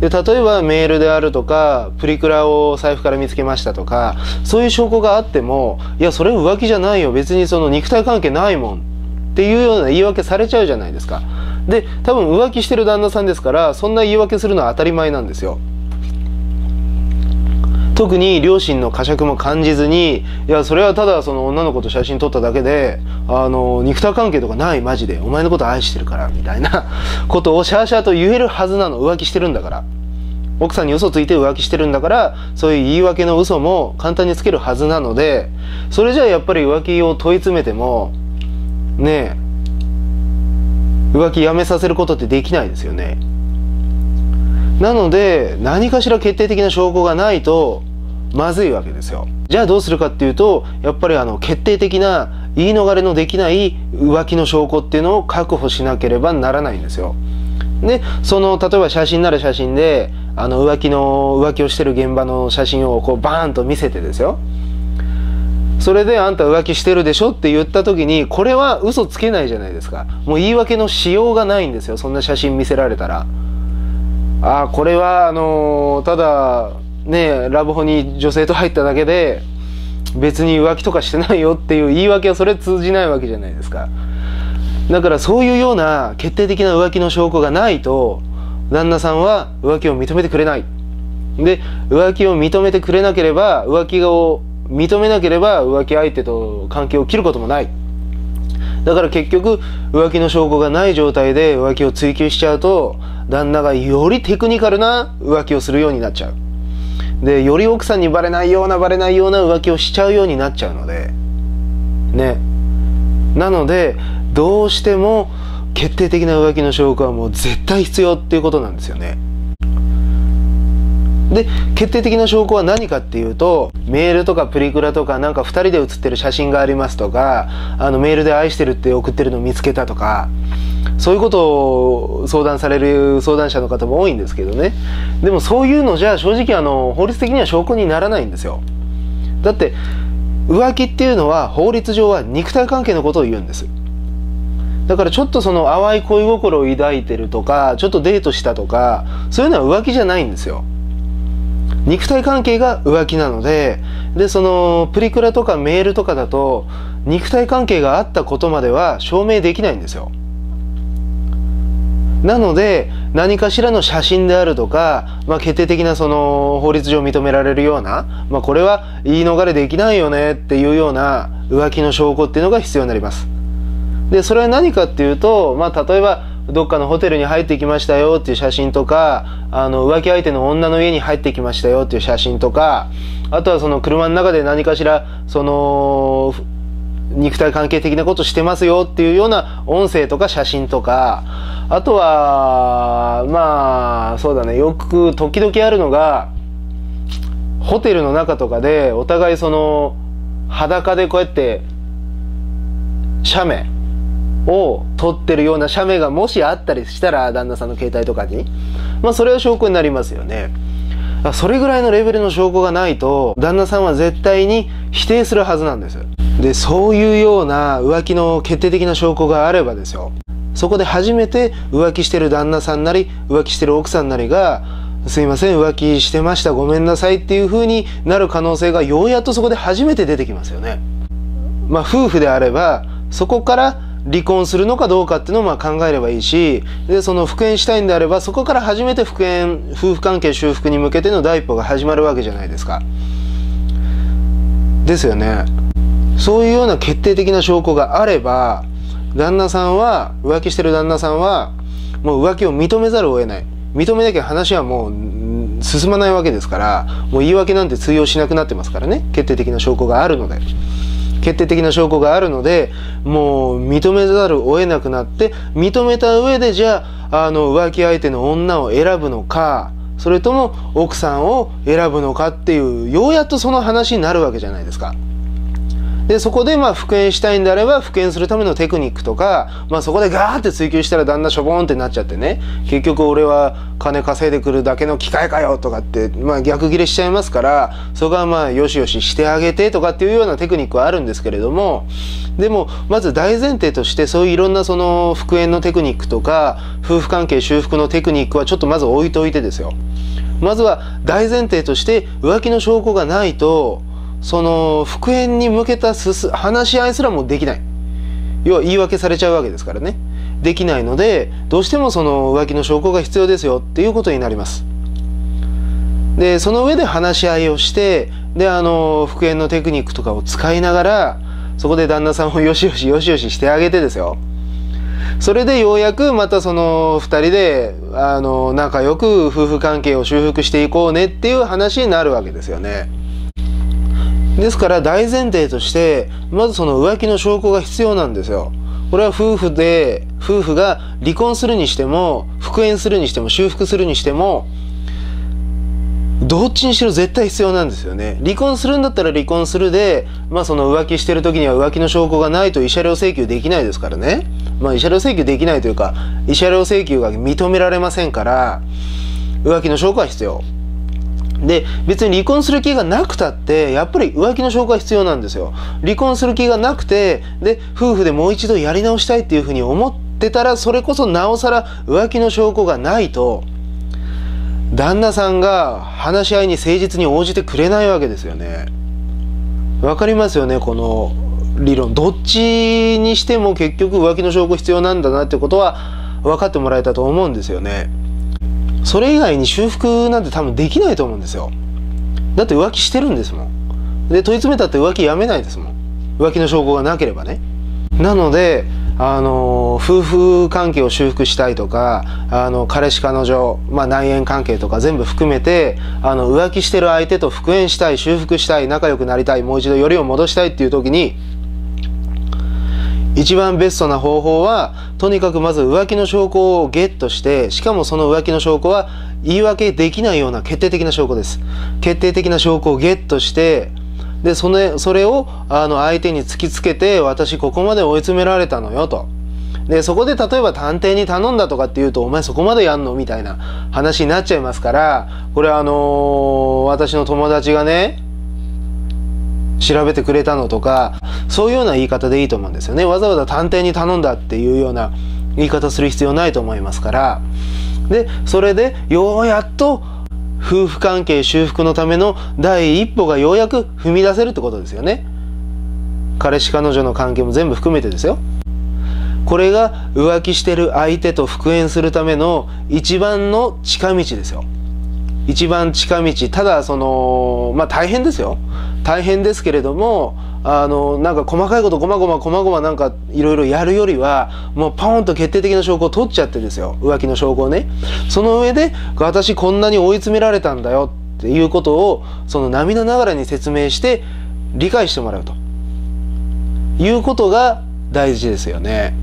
で例えばメールであるとかプリクラを財布から見つけましたとかそういう証拠があってもいやそれ浮気じゃないよ。別にその肉体関係ないもん。っていうような言い訳されちゃうじゃないですかで多分浮気してる旦那さんですからそんな言い訳するのは当たり前なんですよ特に両親の呵責も感じずにいやそれはただその女の子と写真撮っただけであの肉体関係とかないマジで。お前のこと愛してるからみたいな ことをシャーシャーと言えるはずなの。浮気してるんだから。奥さんに嘘ついて浮気してるんだからそういう言い訳の嘘も簡単につけるはずなのでそれじゃあやっぱり浮気を問い詰めてもねえ浮気やめさせることってできないですよね。なので何かしら決定的な証拠がないとまずいわけですよ。じゃあどうするかっていうとやっぱりあの決定的な言い逃れのできない浮気の証拠っていうのを確保しなければならないんですよ。でその例えば写真なら写真であの浮気の浮気をしてる現場の写真をこうバーンと見せてですよ。それであんた浮気してるでしょって言った時にこれは嘘つけないじゃないですか。もう言い訳のしようがないんですよ。そんな写真見せられたら。ああこれはあのー、ただねラブホに女性と入っただけで別に浮気とかしてないよっていう言い訳はそれ通じないわけじゃないですか。だからそういうような決定的な浮気の証拠がないと旦那さんは浮気を認めてくれない。で浮気を認めてくれなければ浮気を認めなければ浮気相手と関係を切ることもない。だから結局浮気の証拠がない状態で浮気を追求しちゃうと旦那がよりテクニカルな浮気をするようになっちゃう。でより奥さんにバレないようなバレないような浮気をしちゃうようになっちゃうので。ね。なのでどうしても決定的な浮気の証拠はもう絶対必要っていうことなんですよね。で決定的な証拠は何かっていうとメールとかプリクラとかなんか2人で写ってる写真がありますとかあのメールで愛してるって送ってるの見つけたとかそういうことを相談される相談者の方も多いんですけどね。でもそういうのじゃ正直あの法律的には証拠にならないんですよ。だって浮気っていうのは法律上は肉体関係のことを言うんです。だからちょっとその淡い恋心を抱いてるとかちょっとデートしたとかそういうのは浮気じゃないんですよ。肉体関係が浮気なのででそのプリクラとかメールとかだと肉体関係があったことまでは証明できないんですよ。なので何かしらの写真であるとか、まあ、決定的なその法律上認められるような、まあ、これは言い逃れできないよねっていうような浮気の証拠っていうのが必要になります。でそれは何かっていうと、まあ、例えばどっかのホテルに入ってきましたよっていう写真とかあの浮気相手の女の家に入ってきましたよっていう写真とかあとはその車の中で何かしらその肉体関係的なことしてますよっていうような音声とか写真とかあとはまあそうだね。よく時々あるのがホテルの中とかでお互いその裸でこうやって写メを撮ってるような写メがもしあったりしたら旦那さんの携帯とかに。まあそれは証拠になりますよね。それぐらいのレベルの証拠がないと旦那さんは絶対に否定するはずなんです。でそういうような浮気の決定的な証拠があればですよ。そこで初めて浮気してる旦那さんなり浮気してる奥さんなりがすいません浮気してましたごめんなさいっていう風になる可能性がようやっとそこで初めて出てきますよね。まあ夫婦であればそこから離婚するのかどうかっていうのをまあ考えればいいしでその復縁したいんであればそこから初めて復縁夫婦関係修復に向けての第一歩が始まるわけじゃないですか。ですよね。そういうような決定的な証拠があれば旦那さんは浮気してる旦那さんはもう浮気を認めざるを得ない。認めなきゃ話はもう進まないわけですからもう言い訳なんて通用しなくなってますからね。決定的な証拠があるので。決定的な証拠があるのでもう認めざるを得なくなって認めた上でじゃああの浮気相手の女を選ぶのかそれとも奥さんを選ぶのかっていうようやっとその話になるわけじゃないですか。でそこでまあ復縁したいんであれば復縁するためのテクニックとか、まあ、そこでガーって追求したらだんだんしょぼんってなっちゃってね。結局俺は金稼いでくるだけの機械かよとかって、まあ、逆ギレしちゃいますからそこはまあよしよししてあげてとかっていうようなテクニックはあるんですけれども。でもまず大前提としてそういういろんなその復縁のテクニックとか夫婦関係修復のテクニックはちょっとまず置いといてですよ。まずは大前提として浮気の証拠がないとその復縁に向けた話し合いすらもできない。要は言い訳されちゃうわけですからね。できないのでどうしてもその浮気の証拠が必要ですよ。っていうことになります。でその上で話し合いをしてであの復縁のテクニックとかを使いながらそこで旦那さんを よしよしよしよししてあげてですよ。それでようやくまたその2人であの仲良く夫婦関係を修復していこうねっていう話になるわけですよね。ですから大前提としてまずその浮気の証拠が必要なんですよ。これは夫婦で夫婦が離婚するにしても復縁するにしても修復するにしてもどっちにしろ絶対必要なんですよね。離婚するんだったら離婚するでまあその浮気してる時には浮気の証拠がないと慰謝料請求できないですからね。まあ慰謝料請求できないというか慰謝料請求が認められませんから浮気の証拠は必要。で別に離婚する気がなくたってやっぱり浮気の証拠が必要なんですよ。離婚する気がなくてで夫婦でもう一度やり直したいっていうふうに思ってたらそれこそなおさら浮気の証拠がないと旦那さんが話し合いに誠実に応じてくれないわけですよね。わかりますよねこの理論。どっちにしても結局浮気の証拠必要なんだなってことは分かってもらえたと思うんですよね。それ以外に修復なんて多分できないと思うんですよ。だって浮気してるんですもん。で問い詰めたって浮気やめないですもん。浮気の証拠がなければね。なのであの夫婦関係を修復したいとかあの彼氏彼女、まあ、内縁関係とか全部含めてあの浮気してる相手と復縁したい修復したい仲良くなりたいもう一度よりを戻したいっていう時に一番ベストな方法はとにかくまず浮気の証拠をゲットしてしかもその浮気の証拠は言い訳できないような決定的な証拠です。決定的な証拠をゲットしてでそれそれをあの相手に突きつけて私ここまで追い詰められたのよと。でそこで例えば探偵に頼んだとかっていうとお前そこまでやんのみたいな話になっちゃいますからこれあのー、私の友達がね調べてくれたのとかそういうような言い方でいいと思うんですよね。わざわざ探偵に頼んだっていうような言い方する必要ないと思いますから。でそれでようやっと夫婦関係修復のための第一歩がようやく踏み出せるってことですよね。彼氏彼女の関係も全部含めてですよ。これが浮気してる相手と復縁するための一番の近道ですよ。一番近道ただそのまあ大変ですよ。大変ですけれどもあのなんか細かいことこまごまこまごまなんかいろいろやるよりはもうパーンと決定的な証拠を取っちゃってですよ。浮気の証拠をね。その上で私こんなに追い詰められたんだよっていうことをその涙ながらに説明して理解してもらうと。いうことが大事ですよね。